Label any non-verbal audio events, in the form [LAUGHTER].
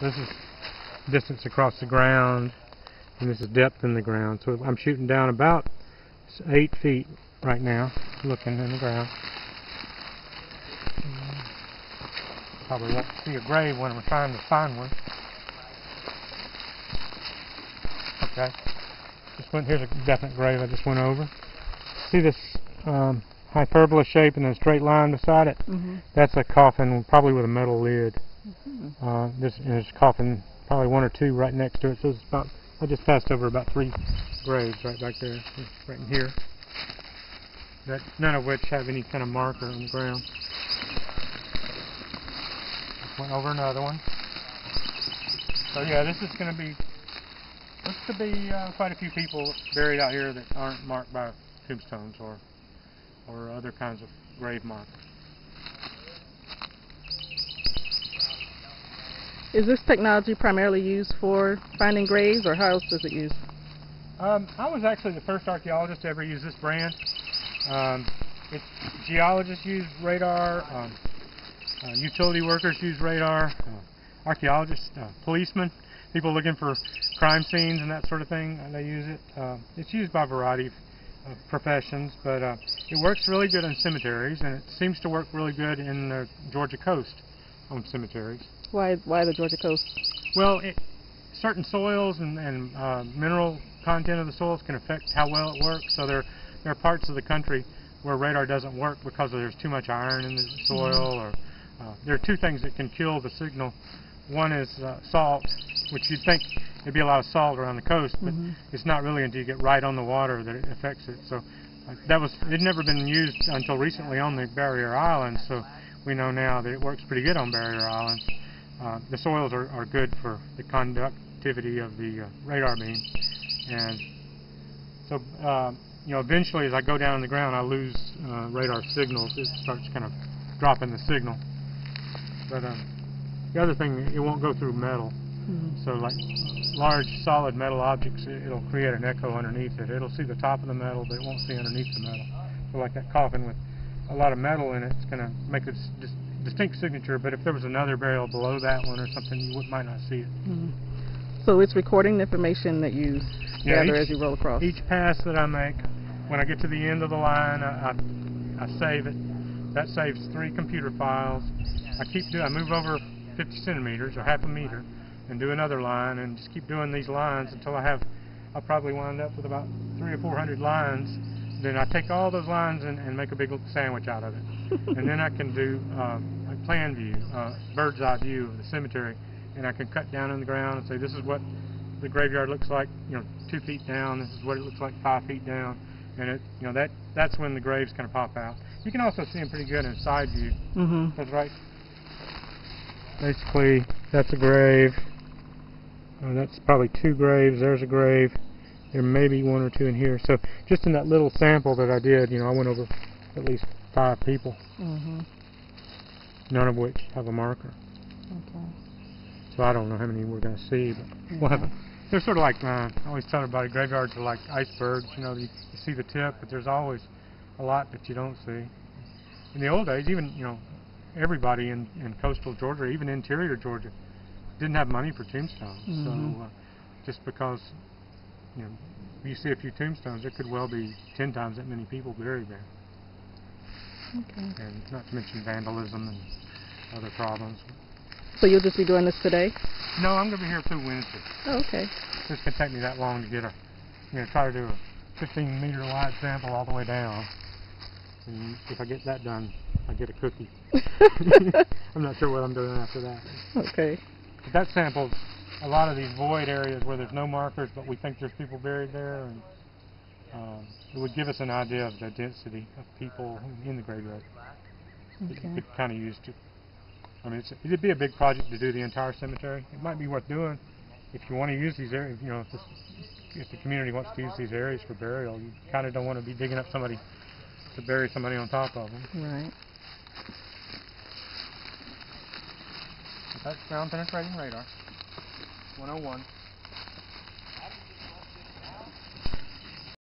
This is distance across the ground, and this is depth in the ground. So I'm shooting down about eight feet right now, looking in the ground. Mm. Probably won't see a grave when I'm trying to find one. Okay. Just went, here's a definite grave I just went over. See this um, hyperbola shape and then a straight line beside it? Mm-hmm. That's a coffin, probably with a metal lid. Uh, there's, there's a coffin, probably one or two right next to it. So it's about, I just passed over about three graves right back there, right in here. That none of which have any kind of marker on the ground. Just went over another one. So yeah, this is going to be. Looks to be uh, quite a few people buried out here that aren't marked by tombstones or or other kinds of grave markers. Is this technology primarily used for finding graves, or how else is it used? Um, I was actually the first archaeologist to ever use this brand. Um, geologists use radar, um, uh, utility workers use radar, uh, archaeologists, uh, policemen, people looking for crime scenes and that sort of thing, they use it. Uh, it's used by a variety of of professions, but uh, it works really good in cemeteries, and it seems to work really good in the Georgia coast on cemeteries. Why, why the Georgia coast? Well, it, certain soils and, and uh, mineral content of the soils can affect how well it works. So there, there are parts of the country where radar doesn't work because there's too much iron in the soil, or uh, there are two things that can kill the signal. One is uh, salt, which you'd think there'd be a lot of salt around the coast, but Mhm. it's not really until you get right on the water that it affects it. So uh, that was it never been used until recently on the barrier islands. So we know now that it works pretty good on barrier islands. Uh, the soils are, are good for the conductivity of the uh, radar beam, and so uh, you know eventually as I go down in the ground I lose uh, radar signals. It starts kind of dropping the signal. But um, the other thing, it won't go through metal. Mhm. So like large solid metal objects, it, it'll create an echo underneath it. It'll see the top of the metal, but it won't see underneath the metal. So like that coffin with a lot of metal in it, it's going to make dis- dis- distinct signature. But if there was another burial below that one or something, you would, might not see it. Mhm. So it's recording the information that you Yeah, gather each- as you roll across. Each pass that I make, when I get to the end of the line, I, I, I save it. That saves three computer files. I keep doing. I move over 50 centimeters or half a meter, and do another line, and just keep doing these lines until I have. I'll probably wind up with about three or four hundred lines. Then I take all those lines and, and make a big sandwich out of it, [LAUGHS] and then I can do um, a plan view, uh, bird's eye view of the cemetery, and I can cut down in the ground and say this is what the graveyard looks like, you know, two feet down. This is what it looks like five feet down, and it, you know, that that's when the graves kind of pop out. You can also see them pretty good in side view. mm-hmm. That's right. Basically, that's a grave. Uh, that's probably two graves. There's a grave. There may be one or two in here. So just in that little sample that I did, you know, I went over at least five people, Mm-hmm. none of which have a marker. Okay. So I don't know how many we're going to see, but we'll have a. They're sort of like uh, I always tell everybody graveyards are like icebergs. You know, you, you see the tip, but there's always a lot that you don't see. In the old days, even you know, everybody in, in coastal Georgia, even interior Georgia, didn't have money for tombstones. Mhm. So uh, just because you know you see a few tombstones, there could well be ten times that many people buried there, Okay. and not to mention vandalism and other problems. So you'll just be doing this today? No, I'm going to be here through Wednesday. Oh, okay. This could take me that long to get a, you know, try to do a 15 meter wide sample all the way down. And if I get that done, I get a cookie. [LAUGHS] [LAUGHS] I'm not sure what I'm doing after that. okay. But that samples a lot of these void areas where there's no markers, but we think there's people buried there, and um, it would give us an idea of the density of people in the graveyard. that you could kind of use to. I mean, it's, it'd be a big project to do the entire cemetery. It might be worth doing if you want to use these areas. You know, if, this, if the community wants to use these areas for burial, you kind of don't want to be digging up somebody to bury somebody on top of them. Right. That's ground penetrating radar. 101.